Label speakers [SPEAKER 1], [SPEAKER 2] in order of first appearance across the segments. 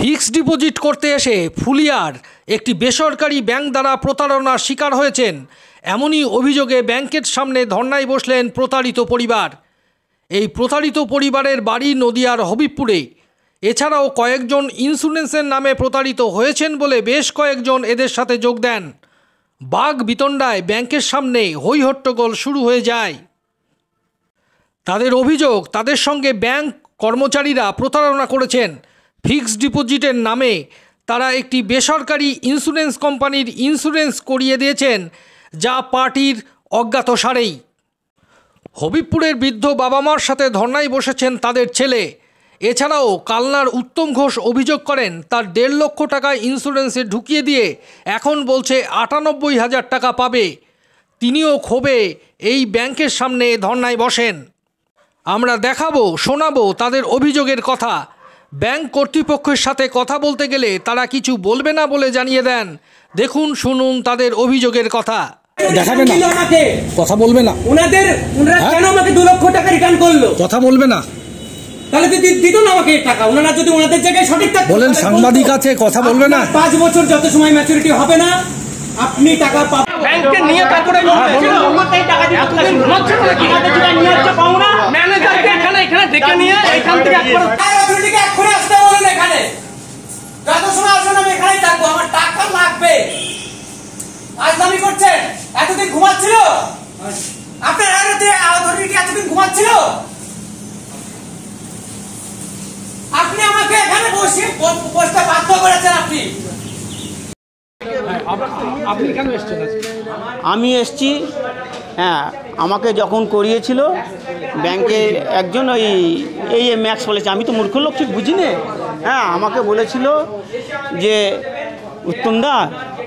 [SPEAKER 1] Fixed deposit করতে এসে ফুলিয়ার একটি বেসরকারি ব্যাংক দ্বারা প্রতারণার শিকার হয়েছেন। এমনই অভিযোগে ব্যাংকের সামনে ধর্নায় বসলেন প্রতারিত পরিবার। এই প্রতারিত পরিবারের বাড়ি নদিয়ার হবিবপুরে। এছাড়াও কয়েকজন ইন্স্যুরেন্সের নামে প্রতারিত হয়েছেন বলে বেশ কয়েকজন এদের সাথে যোগ দেন। বাঘ বিতণ্ডায় ব্যাংকের সামনে হৈহট্টগোল শুরু হয়ে যায়। তাদের অভিযোগ, তাদের সঙ্গে ব্যাংক কর্মচারীরা প্রতারণা করেছেন। ফিক্সড ডিপোজিটের নামে তারা একটি বেসরকারি ইন্স্যুরেন্স কোম্পানির ইন্স্যুরেন্স করিয়ে দিয়েছেন, যা পার্টির অজ্ঞাতসারেই হবিবপুরের বৃদ্ধ বাবা মার সাথে ধর্নায় বসেছেন তাদের ছেলে। এছাড়াও কালনার উত্তম ঘোষ অভিযোগ করেন, তার দেড় লক্ষ টাকা ইন্স্যুরেন্সে ঢুকিয়ে দিয়ে এখন বলছে আটানব্বই হাজার টাকা পাবে। তিনিও ক্ষোভে এই ব্যাংকের সামনে ধর্নায় বসেন। আমরা দেখাবো, শোনাবো তাদের অভিযোগের কথা। ব্যাংক কর্তৃপক্ষের সাথে কথা বলতে গেলে তারা কিছু বলবে না বলে জানিয়ে দেন। দেখুন শুনুন তাদের অভিযোগের কথা।
[SPEAKER 2] দেখাবে না। কথা বলবে না।
[SPEAKER 3] ওনাদের ওনারা
[SPEAKER 2] হ্যাঁ?
[SPEAKER 3] কেন আমাকে দু লক্ষ টাকা রিটার্ন করল?
[SPEAKER 2] কথা বলবে না।
[SPEAKER 3] তাহলে তো দিত না আমাকে টাকা। ওনারা যদি ওনাদের জায়গায় সঠিক থাকতো
[SPEAKER 2] বলেন সাংবাদিক আছে, কথা বলবে না?
[SPEAKER 3] পাঁচ বছর যত সময় ম্যাচুরিটি হবে না আপনি টাকা পাবেন
[SPEAKER 4] ব্যাংকে নিয়ে তারপরে ম্যানেজারকে এখানে এখানে ডেকে নিয়ে এখান থেকে একবার
[SPEAKER 3] অথরিটিকে এক্ষুনি আসতে বলেন এখানে। যত সময় আসবেন আমি এখানেই থাকব আমার টাকা লাগবে। আজলামি করছেন? এতদিন ঘুমাচ্ছিল? আপনার অথরিটি এতদিন ঘুমাচ্ছিল? আপনি আমাকে এখানে বসে বসতে বাধ্য করেছেন আপনি।
[SPEAKER 5] আমি এসছি হ্যাঁ আমাকে যখন করিয়েছিল, ব্যাংকে একজন ওই এই ম্যাক্স বলেছে, আমি তো মূর্খ লোক, ঠিক বুঝি হ্যাঁ আমাকে বলেছিল যে উত্তমদা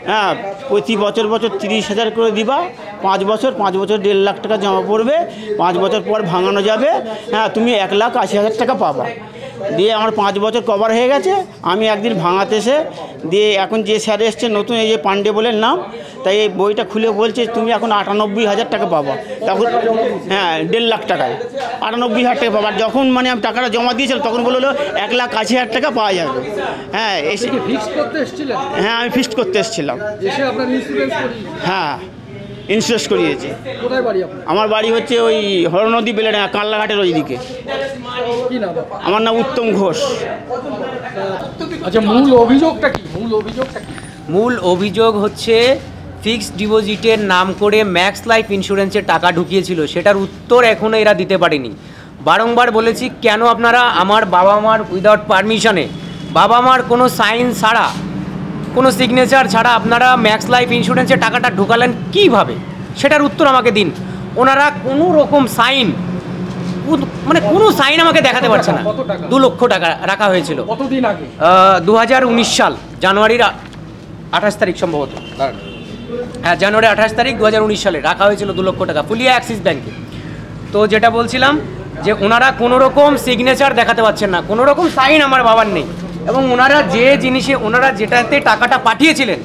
[SPEAKER 5] হ্যাঁ প্রতি বছর বছর তিরিশ হাজার করে দিবা, পাঁচ বছর পাঁচ বছর দেড় লাখ টাকা জমা পড়বে, পাঁচ বছর পর ভাঙানো যাবে হ্যাঁ তুমি এক লাখ আশি হাজার টাকা পাবা। দিয়ে আমার পাঁচ বছর কভার হয়ে গেছে। আমি একদিন ভাঙাতে এসে দিয়ে এখন যে স্যার এসছে নতুন এই যে পান্ডে বলে নাম তাই এই বইটা খুলে বলছে তুমি এখন আটানব্বই হাজার টাকা পাবা। তখন হ্যাঁ দেড় লাখ টাকায়। আটানব্বই হাজার টাকা পাবা। যখন মানে আমি টাকাটা জমা দিয়েছিলাম তখন বলল এক লাখ আশি হাজার টাকা পাওয়া যাবে। হ্যাঁ এসে
[SPEAKER 1] ফিক্সড করতে এসেছিলেন?
[SPEAKER 5] হ্যাঁ আমি ফিক্সড করতে এসেছিলাম। হ্যাঁ। ইন্স্যুরেন্স করিয়েছে।
[SPEAKER 1] কোথায় বাড়ি আপনার?
[SPEAKER 5] আমার বাড়ি হচ্ছে ওই হরনদী বেলে কাল্লাঘাটের
[SPEAKER 1] ওই দিকে
[SPEAKER 5] আমার নাম উত্তম ঘোষ।
[SPEAKER 1] আচ্ছা মূল অভিযোগটা কি? মূল অভিযোগটা কি?
[SPEAKER 6] মূল অভিযোগ হচ্ছে ফিক্সড ডিপোজিটের নাম করে ম্যাক্স লাইফ ইন্স্যুরেন্সের টাকা ঢুকিয়েছিল সেটার উত্তর এখনও এরা দিতে পারেনি। বারংবার বলেছি কেন আপনারা আমার বাবা মার উইদাউট পারমিশনে বাবা মার কোনো সাইন ছাড়া কোনো সিগনেচার ছাড়া আপনারা ম্যাক্স লাইফ ইন্স্যুরেন্সের টাকাটা ঢোকালেন কীভাবে? সেটার উত্তর আমাকে দিন। ওনারা কোনো রকম সাইন মানে কোনো সাইন আমাকে দেখাতে পারছে না। দু লক্ষ টাকা রাখা হয়েছিল।
[SPEAKER 1] কতদিন আগে?
[SPEAKER 6] দু হাজার উনিশ সাল জানুয়ারির আঠাশ তারিখ সম্ভবত। হ্যাঁ জানুয়ারি আঠাশ তারিখ দু হাজার উনিশ সালে রাখা হয়েছিল দু লক্ষ টাকা ফুলিয়া অ্যাক্সিস ব্যাংকে। তো যেটা বলছিলাম যে ওনারা কোনো রকম সিগনেচার দেখাতে পারছেন না। কোনো রকম সাইন আমার বাবার নেই। এবং ওনারা যে জিনিসে ওনারা যেটাতে টাকাটা পাঠিয়েছিলেন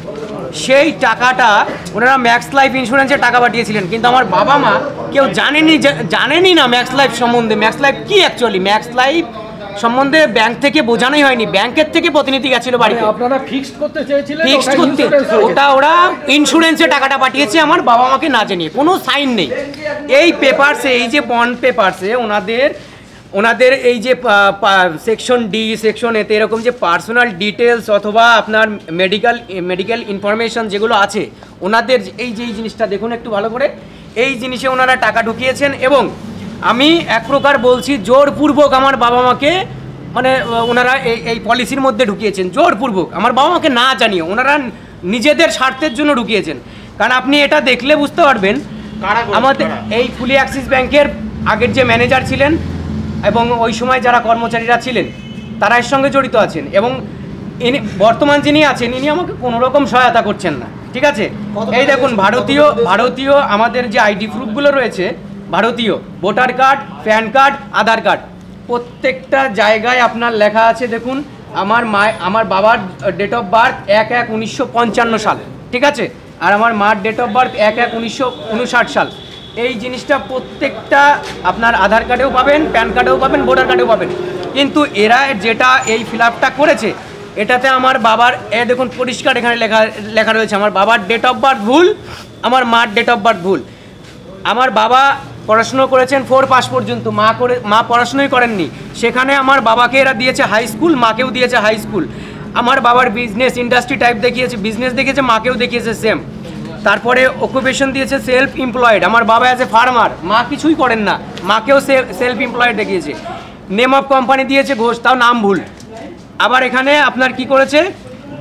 [SPEAKER 6] সেই টাকাটা ওনারা ম্যাক্স লাইফ ইন্স্যুরেন্সের টাকা পাঠিয়েছিলেন। কিন্তু আমার বাবা মা কেউ জানেনি জানেনই না ম্যাক্স লাইফ সম্বন্ধে। ম্যাক্স লাইফ কী অ্যাকচুয়ালি ম্যাক্স লাইফ সম্বন্ধে ব্যাংক থেকে বোঝানোই হয়নি। ব্যাংকের থেকে প্রতিনিধি গেছিল বাড়িতে।
[SPEAKER 1] আপনারা ফিক্সড করতে চেয়েছিলেন
[SPEAKER 6] ফিক্সড
[SPEAKER 1] ওটা
[SPEAKER 6] করতে। ওটা ওরা ইন্স্যুরেন্সে টাকাটা পাঠিয়েছে আমার বাবা মাকে না জানিয়ে। কোনো সাইন নেই। এই পেপারসে এই যে বন্ড পেপারসে ওনাদের ওনাদের এই যে সেকশন ডি সেকশন এতে এরকম যে পার্সোনাল ডিটেলস অথবা আপনার মেডিকেল মেডিকেল ইনফরমেশন যেগুলো আছে ওনাদের এই যে এই জিনিসটা দেখুন একটু ভালো করে। এই জিনিসে ওনারা টাকা ঢুকিয়েছেন এবং আমি এক প্রকার বলছি জোরপূর্বক আমার বাবা মাকে মানে ওনারা এই এই পলিসির মধ্যে ঢুকিয়েছেন জোরপূর্বক। আমার বাবা মাকে না জানিয়ে ওনারা নিজেদের স্বার্থের জন্য ঢুকিয়েছেন। কারণ আপনি এটা দেখলে বুঝতে পারবেন আমাদের এই ফুলি অ্যাক্সিস ব্যাংকের আগের যে ম্যানেজার ছিলেন এবং ওই সময় যারা কর্মচারীরা ছিলেন তারা এর সঙ্গে জড়িত আছেন এবং ইনি বর্তমান যিনি আছেন ইনি আমাকে কোনো রকম সহায়তা করছেন না ঠিক আছে? এই দেখুন ভারতীয় ভারতীয় আমাদের যে আইডি প্রুফগুলো রয়েছে ভারতীয় voter card PAN card Aadhaar card প্রত্যেকটা জায়গায় আপনার লেখা আছে দেখুন আমার মা আমার বাবার ডেট অফ বার্থ এক এক উনিশশো পঞ্চান্ন সাল ঠিক আছে? আর আমার মার ডেট অফ বার্থ এক এক উনিশশো উনষাট সাল এই জিনিসটা প্রত্যেকটা আপনার আধার কার্ডেও পাবেন, প্যান কার্ডেও পাবেন, ভোটার কার্ডেও পাবেন। কিন্তু এরা যেটা এই ফিল করেছে, এটাতে আমার বাবার, এ দেখুন পরিষ্কার এখানে লেখা লেখা রয়েছে, আমার বাবার ডেট অফ বার্থ ভুল, আমার মার ডেট অফ বার্থ ভুল। আমার বাবা পড়াশুনো করেছেন ফোর পাস পর্যন্ত, মা করে, মা পড়াশুনোই করেননি। সেখানে আমার বাবাকে এরা দিয়েছে হাই স্কুল মাকেও দিয়েছে হাই স্কুল আমার বাবার বিজনেস ইন্ডাস্ট্রি টাইপ দেখিয়েছে বিজনেস দেখিয়েছে, মাকেও দেখিয়েছে সেম তারপরে অকুপেশন দিয়েছে সেলফ এমপ্লয়েড আমার বাবা এ ফার্মার মা কিছুই করেন না। মাকেও সেলফ এমপ্লয়েড দেখিয়েছে। নেম অফ কোম্পানি দিয়েছে ঘোষ, তাও নাম ভুল। আবার এখানে আপনার কি করেছে?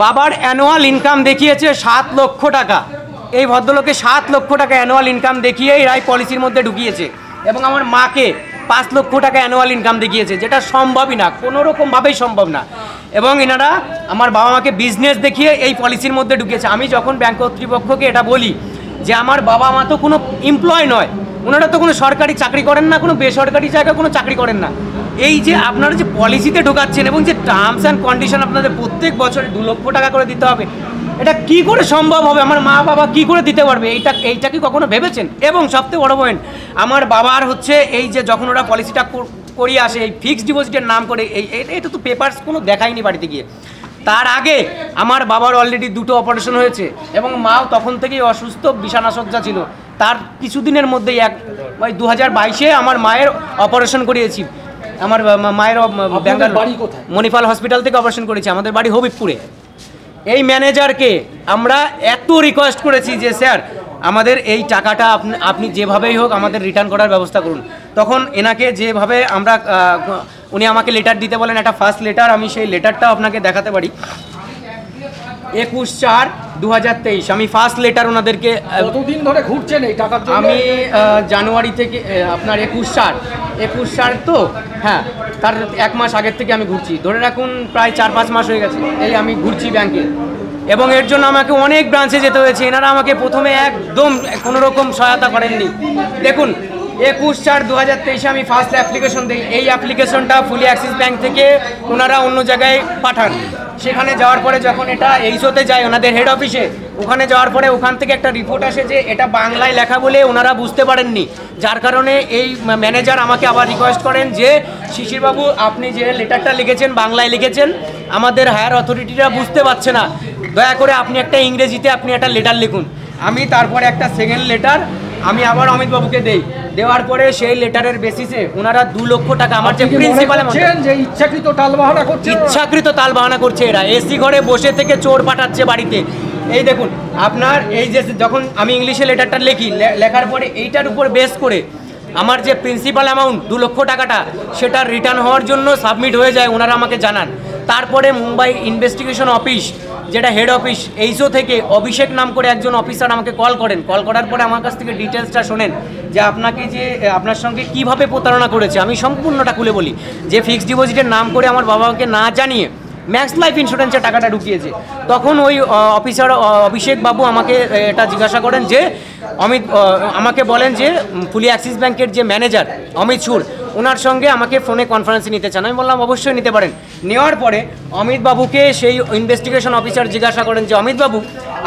[SPEAKER 6] বাবার অ্যানুয়াল ইনকাম দেখিয়েছে সাত লক্ষ টাকা। এই ভদ্রলোকে সাত লক্ষ টাকা অ্যানুয়াল ইনকাম দেখিয়েই রায় পলিসির মধ্যে ঢুকিয়েছে। এবং আমার মাকে পাঁচ লক্ষ টাকা অ্যানুয়াল ইনকাম দেখিয়েছে। যেটা সম্ভবই না। কোনো রকমভাবেই সম্ভব না। এবং এনারা আমার বাবা মাকে বিজনেস দেখিয়ে এই পলিসির মধ্যে ঢুকেছে। আমি যখন ব্যাংক কর্তৃপক্ষকে এটা বলি যে আমার বাবা মা তো কোনো এমপ্লয় নয়, ওনারা তো কোনো সরকারি চাকরি করেন না, কোনো বেসরকারি জায়গায় কোনো চাকরি করেন না। এই যে আপনারা যে পলিসিতে ঢোকাচ্ছেন এবং যে টার্মস অ্যান্ড কন্ডিশন আপনাদের প্রত্যেক বছরে দু লক্ষ টাকা করে দিতে হবে, এটা কি করে সম্ভব হবে? আমার মা বাবা কি করে দিতে পারবে? এইটা এইটা কি কখনো ভেবেছেন? এবং সবথেকে বড় পয়েন্ট আমার বাবার হচ্ছে এই যে যখন ওরা পলিসিটা করিয়ে আসে এই ফিক্সড ডিপোজিটের নাম করে এই এটা তো পেপারস কোনো দেখায়নি বাড়িতে গিয়ে। তার আগে আমার বাবার অলরেডি দুটো অপারেশন হয়েছে এবং মাও তখন থেকেই অসুস্থ বিছানাসজ্জা ছিল। তার কিছুদিনের মধ্যেই এক ওই দু হাজার বাইশে আমার মায়ের অপারেশন করিয়েছি। আমার মায়ের ব্যাঙ্গাল মণিপাল হসপিটাল থেকে অপারেশন করেছি। আমাদের বাড়ি হবিবপুরে। এই ম্যানেজারকে আমরা এত রিকোয়েস্ট করেছি যে স্যার আমাদের এই টাকাটা আপনি আপনি যেভাবেই হোক আমাদের রিটার্ন করার ব্যবস্থা করুন। তখন এনাকে যেভাবে আমরা উনি আমাকে লেটার দিতে বলেন একটা ফার্স্ট লেটার আমি সেই লেটারটাও আপনাকে দেখাতে পারি। একুশ চার দু হাজার তেইশ আমি ফার্স্ট লেটার ওনাদেরকে
[SPEAKER 2] কতদিন ধরে ঘুরছেন এই জন্য?
[SPEAKER 6] আমি জানুয়ারি থেকে আপনার একুশ চার। একুশ চার তো হ্যাঁ তার এক মাস আগের থেকে আমি ঘুরছি। ধরে রাখুন প্রায় চার পাঁচ মাস হয়ে গেছে এই আমি ঘুরছি ব্যাংকে। এবং এর জন্য আমাকে অনেক ব্রাঞ্চে যেতে হয়েছে। এনারা আমাকে প্রথমে একদম কোনো রকম সহায়তা করেননি। দেখুন একুশ চার দু হাজার তেইশে আমি ফার্স্ট অ্যাপ্লিকেশন দিই। এই অ্যাপ্লিকেশনটা ফুলি অ্যাক্সিস ব্যাঙ্ক থেকে ওনারা অন্য জায়গায় পাঠান। সেখানে যাওয়ার পরে যখন এটা এইসোতে যায় ওনাদের হেড অফিসে ওখানে যাওয়ার পরে ওখান থেকে একটা রিপোর্ট আসে যে এটা বাংলায় লেখা বলে ওনারা বুঝতে পারেননি। যার কারণে এই ম্যানেজার আমাকে আবার রিকোয়েস্ট করেন যে, শিশিরবাবু, আপনি যে লেটারটা লিখেছেন, বাংলায় লিখেছেন, আমাদের হায়ার অথরিটিরা বুঝতে পারছে না। দয়া করে আপনি একটা ইংরেজিতে আপনি একটা লেটার লিখুন। আমি তারপরে একটা সেকেন্ড লেটার আমি আবার অমিতবাবুকে দেই। দেওয়ার পরে সেই লেটারের বেসিসে ওনারা দু লক্ষ টাকা আমার যে প্রিন্সিপাল
[SPEAKER 2] যে ইচ্ছাকৃত টালবাহানা করছেন ওরা?
[SPEAKER 6] ইচ্ছাকৃত তাল বাহানা করছে এরা। এসি ঘরে বসে থেকে চোর পাঠাচ্ছে বাড়িতে। এই দেখুন আপনার এই যে যখন আমি ইংলিশে লেটারটা লিখি লেখার পরে এইটার উপর বেস করে আমার যে প্রিন্সিপাল অ্যামাউন্ট দু লক্ষ টাকাটা সেটা রিটার্ন হওয়ার জন্য সাবমিট হয়ে যায় ওনারা আমাকে জানান। তারপরে মুম্বাই ইনভেস্টিগেশন অফিস যেটা হেড অফিস এইসো থেকে অভিষেক নাম করে একজন অফিসার আমাকে কল করেন। কল করার পরে আমার কাছ থেকে ডিটেলসটা শোনেন যে আপনাকে যে আপনার সঙ্গে কীভাবে প্রতারণা করেছে। আমি সম্পূর্ণটা খুলে বলি যে ফিক্সড ডিপোজিটের নাম করে আমার বাবাকে না জানিয়ে ম্যাক্স লাইফ ইন্স্যুরেন্সের টাকাটা ঢুকিয়েছে। তখন ওই অফিসার অভিষেক বাবু আমাকে এটা জিজ্ঞাসা করেন যে, অমিত আমাকে বলেন যে ফুলি অ্যাক্সিস ব্যাংকের যে ম্যানেজার অমিত সুর ওনার সঙ্গে আমাকে ফোনে কনফারেন্সে নিতে চান। আমি বললাম, অবশ্যই নিতে পারেন। নেওয়ার পরে অমিত বাবুকে সেই ইনভেস্টিগেশন অফিসার জিজ্ঞাসা করেন যে অমিত বাবু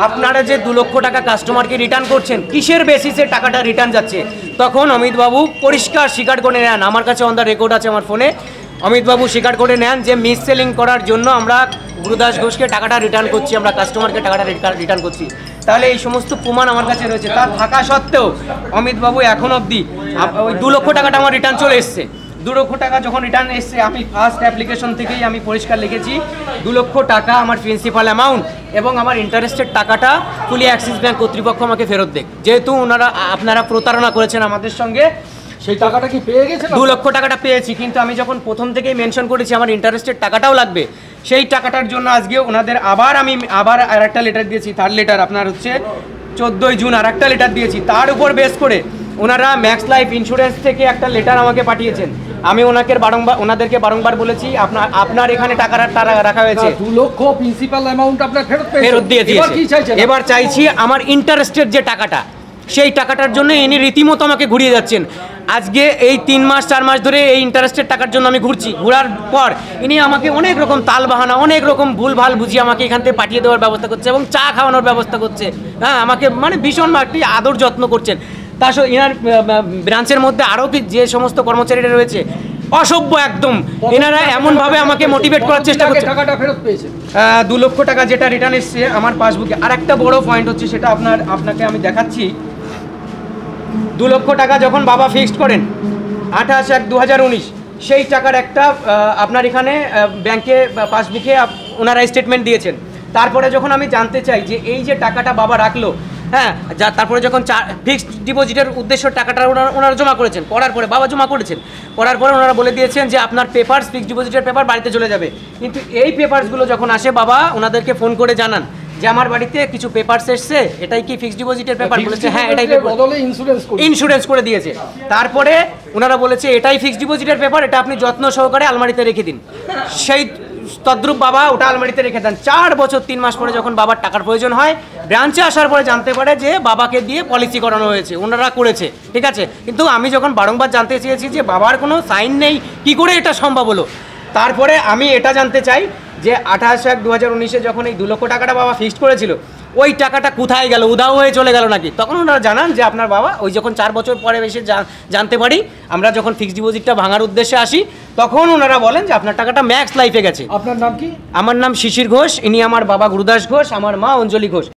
[SPEAKER 6] আপনারা যে দু লক্ষ টাকা কাস্টমারকে রিটার্ন করছেন, কিসের বেসিসে টাকাটা রিটার্ন যাচ্ছে? তখন অমিতবাবু পরিষ্কার স্বীকার করে নেন। আমার কাছে অন দ্য রেকর্ড আছে আমার ফোনে অমিতবাবু স্বীকার করে নেন যে মিস সেলিং করার জন্য আমরা গুরুদাস ঘোষকে টাকাটা রিটার্ন করছি, আমরা কাস্টমারকে টাকাটা রিটার্ন করছি। তাহলে এই সমস্ত প্রমাণ আমার কাছে রয়েছে। তা থাকা সত্ত্বেও অমিতবাবু এখন অবধি ওই দু লক্ষ টাকাটা আমার রিটার্ন চলে এসছে। দু লক্ষ টাকা যখন রিটার্ন এসছে আমি ফার্স্ট অ্যাপ্লিকেশন থেকেই আমি পরিষ্কার লিখেছি দু লক্ষ টাকা আমার প্রিন্সিপাল অ্যামাউন্ট এবং আমার ইন্টারেস্টের টাকাটা ফুলি অ্যাক্সিস ব্যাঙ্ক কর্তৃপক্ষ আমাকে ফেরত দেয় যেহেতু ওনারা আপনারা প্রতারণা করেছেন আমাদের সঙ্গে
[SPEAKER 2] সেই টাকাটা কি পেয়ে গেছে
[SPEAKER 6] দু লক্ষ টাকাটা পেয়েছি কিন্তু আমি যখন প্রথম থেকেই মেনশন করেছি আমার ইন্টারেস্টের টাকাটাও লাগবে সেই টাকাটার জন্য আজকে ওনাদের আবার আমি আবার আর একটা লেটার দিয়েছি থার্ড লেটার আপনার হচ্ছে চোদ্দোই জুন আর একটা লেটার দিয়েছি তার উপর বেস করে ওনারা ম্যাক্স লাইফ ইন্স্যুরেন্স থেকে একটা লেটার আমাকে পাঠিয়েছেন। আমি ওনাকে বারংবার ওনাদেরকে বারংবার বলেছি আপনার আপনার এখানে টাকা টাকা রাখা হয়েছে।
[SPEAKER 2] দু লক্ষ প্রিন্সিপাল অ্যামাউন্ট আপনার ফেরত
[SPEAKER 6] ফেরত দিয়ে দিয়েছে। এবার চাইছি আমার ইন্টারেস্টের যে টাকাটা সেই টাকাটার জন্য ইনি রীতিমতো আমাকে ঘুরিয়ে যাচ্ছেন। আজকে এই তিন মাস চার মাস ধরে এই ইন্টারেস্টের টাকার জন্য আমি ঘুরছি। ঘোরার পর ইনি আমাকে অনেক রকম তাল বাহানা অনেক রকম ভুল ভালো বুঝিয়ে আমাকে এখান থেকে পাঠিয়ে দেওয়ার ব্যবস্থা করছে এবং চা খাওয়ানোর ব্যবস্থা করছে। হ্যাঁ আমাকে মানে ভীষণ একটি আদর যত্ন করছেন। তা ইনার ব্রাঞ্চের মধ্যে আরও যে সমস্ত কর্মচারীরা রয়েছে অসভ্য একদম। এনারা এমন ভাবে আমাকে মোটিভেট করার চেষ্টা করছে?
[SPEAKER 2] টাকাটা ফেরত পেয়েছে?
[SPEAKER 6] দু লক্ষ টাকা যেটা রিটার্ন এসছে আমার পাসবুকে আর একটা বড় পয়েন্ট হচ্ছে সেটা আপনার আপনাকে আমি দেখাচ্ছি। দু লক্ষ টাকা যখন বাবা ফিক্সড করেন আঠাশ এক দু হাজার উনিশ সেই টাকার একটা আপনার এখানে ব্যাংকে পাসবুকে ওনারা স্টেটমেন্ট দিয়েছেন। তারপরে যখন আমি জানতে চাই যে এই যে টাকাটা বাবা রাখল হ্যাঁ যা তারপরে যখন চার ফিক্সড ডিপোজিটের উদ্দেশ্য টাকাটা ওনারা ওনারা জমা করেছেন করার পরে বাবা জমা করেছেন। করার পরে ওনারা বলে দিয়েছেন যে আপনার পেপারস ফিক্সড ডিপোজিটের পেপার বাড়িতে চলে যাবে। কিন্তু এই পেপারসগুলো যখন আসে বাবা ওনাদেরকে ফোন করে জানান যে আমার বাড়িতে কিছু পেপারস এসছে এটাই কি ফিক্সড ডিপোজিটের পেপার বলেছে? হ্যাঁ এটাই
[SPEAKER 2] বদলে ইন্স্যুরেন্স করি
[SPEAKER 6] ইন্স্যুরেন্স করে দিয়েছে। তারপরে ওনারা বলেছে এটাই ফিক্সড ডিপোজিটের পেপার এটা আপনি যত্ন সহকারে আলমারিতে রেখে দিন। সেই তদ্রুপ বাবা ওটা আলমারিতে রেখে দেন। চার বছর, তিন মাস পরে যখন বাবার টাকার প্রয়োজন হয় ব্রাঞ্চে আসার পরে জানতে পারে যে বাবাকে দিয়ে পলিসি করানো হয়েছে, ওনারা করেছে, ঠিক আছে? কিন্তু আমি যখন বারংবার জানতে চেয়েছি যে বাবার কোনো সাইন নেই, কি করে এটা সম্ভব হলো? তারপরে আমি এটা জানতে চাই যে আঠাশ এক দু হাজার উনিশে যখন এই দু লক্ষ টাকাটা বাবা ফিক্সড করেছিল ওই টাকাটা কোথায় গেল? উধাও হয়ে চলে গেল নাকি? তখন ওনারা জানান যে আপনার বাবা ওই যখন চার বছর পরে এসে জানতে পারি আমরা যখন ফিক্সড ডিপোজিটটা ভাঙার উদ্দেশ্যে আসি তখন ওনারা বলেন যে আপনার টাকাটা ম্যাক্স লাইফে গেছে।
[SPEAKER 2] আপনার নাম কি?
[SPEAKER 6] আমার নাম শিশির ঘোষ ইনি আমার বাবা গুরুদাস ঘোষ আমার মা অঞ্জলি ঘোষ।